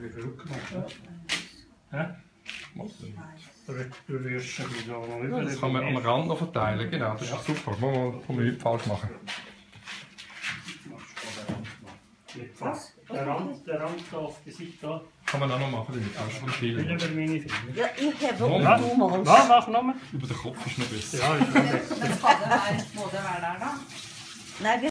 ein bisschen Rücken machen. Das kann man am Rand noch verteilen, genau, das super. Der Rand, der Rand da auf die Seite da. Kann man auch noch machen, Ja, ik heb ook Ja. du Wat? Ja, mach nochmal. Über den Kopf ist noch besser. Ja,